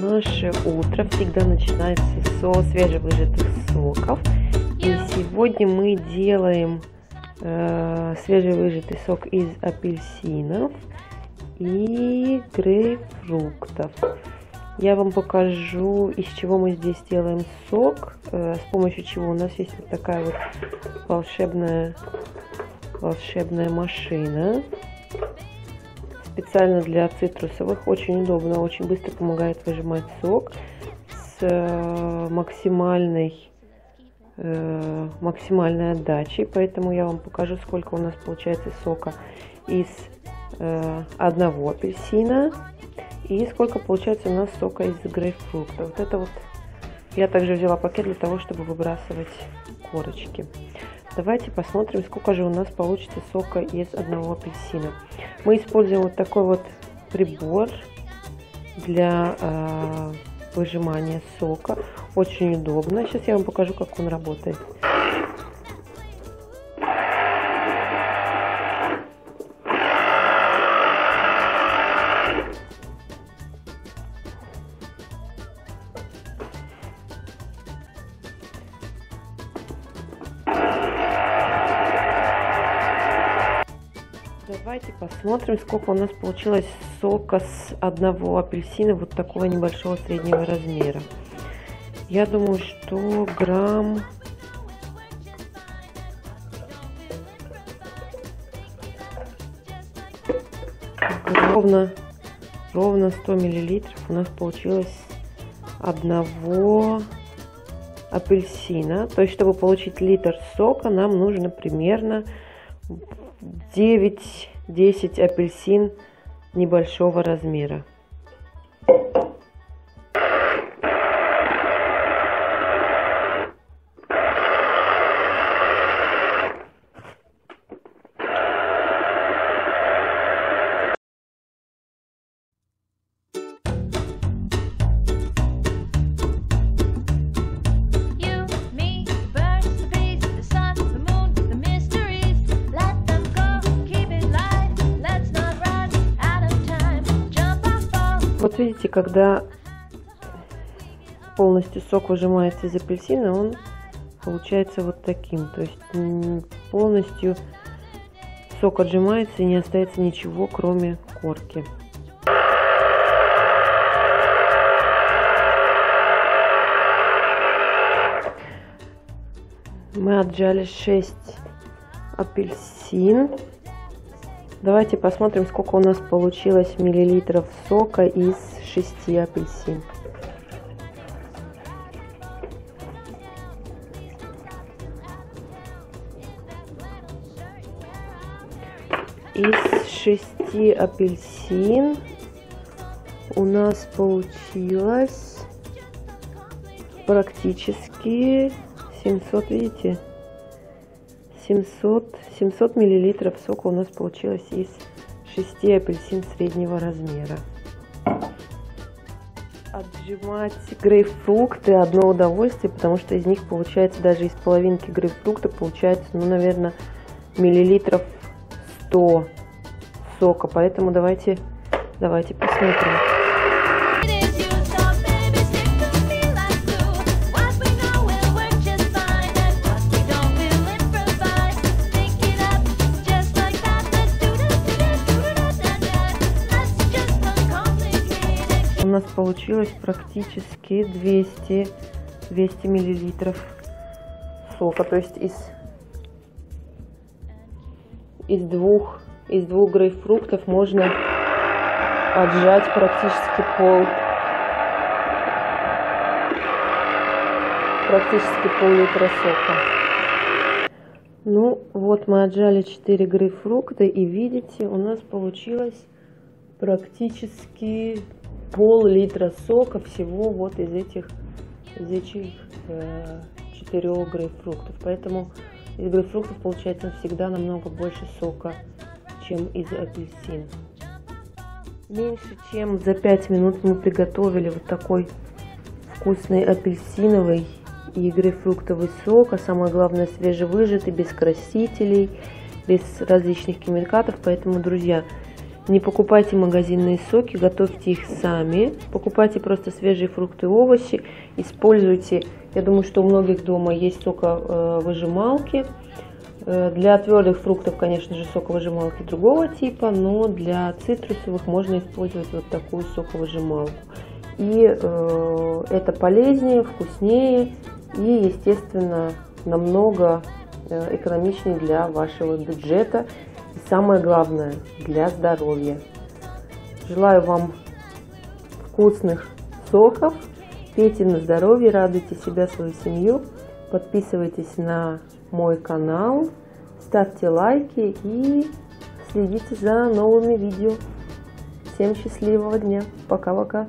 Наше утро всегда начинается со свежевыжатых соков. И сегодня мы делаем э, свежевыжатый сок из апельсинов и грейпфруктов. Я вам покажу, из чего мы здесь делаем сок, э, с помощью чего у нас есть вот такая вот волшебная, волшебная машина специально для цитрусовых. Очень удобно, очень быстро помогает выжимать сок с э, максимальной, э, максимальной отдачей. Поэтому я вам покажу, сколько у нас получается сока из э, одного апельсина и сколько получается у нас сока из грейпфрута. Вот это вот я также взяла пакет для того, чтобы выбрасывать корочки. Давайте посмотрим, сколько же у нас получится сока из одного апельсина. Мы используем вот такой вот прибор для э, выжимания сока. Очень удобно. Сейчас я вам покажу, как он работает. Давайте посмотрим, сколько у нас получилось сока с одного апельсина вот такого небольшого среднего размера. Я думаю, что грамм... Ровно, ровно 100 миллилитров у нас получилось одного апельсина. То есть, чтобы получить литр сока, нам нужно примерно 9-10 апельсин небольшого размера. Вот видите, когда полностью сок выжимается из апельсина, он получается вот таким. То есть полностью сок отжимается и не остается ничего, кроме корки. Мы отжали 6 апельсин. Давайте посмотрим, сколько у нас получилось миллилитров сока из 6 апельсин. Из 6 апельсин у нас получилось практически 700, видите, 700, 700 миллилитров сока у нас получилось из 6 апельсин среднего размера. Отжимать грейпфрукты одно удовольствие, потому что из них получается даже из половинки грейпфрукта получается, ну, наверное, миллилитров 100 сока. Поэтому давайте, давайте посмотрим. Получилось практически 200 200 миллилитров сока то есть из из двух из двух грейпфруктов можно отжать практически пол практически пол-литра сока. Ну вот мы отжали 4 грейпфрукта и видите у нас получилось практически пол-литра сока всего вот из этих, из этих э, четырех грейпфруктов. Поэтому из грейпфруктов получается всегда намного больше сока, чем из апельсин. Меньше чем за 5 минут мы приготовили вот такой вкусный апельсиновый и грейпфруктовый сок, а самое главное свежевыжатый, без красителей, без различных химикатов. Поэтому, друзья, Не покупайте магазинные соки, готовьте их сами. Покупайте просто свежие фрукты и овощи. Используйте, я думаю, что у многих дома есть соковыжималки. Э, для твердых фруктов, конечно же, соковыжималки другого типа, но для цитрусовых можно использовать вот такую соковыжималку. И э, это полезнее, вкуснее и, естественно, намного экономичнее для вашего бюджета и самое главное для здоровья. Желаю вам вкусных соков, пейте на здоровье, радуйте себя, свою семью, подписывайтесь на мой канал, ставьте лайки и следите за новыми видео. Всем счастливого дня. Пока-пока.